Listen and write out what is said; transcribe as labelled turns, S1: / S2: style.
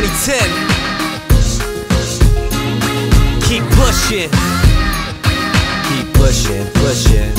S1: 2010. Keep pushing. Keep pushing, pushing.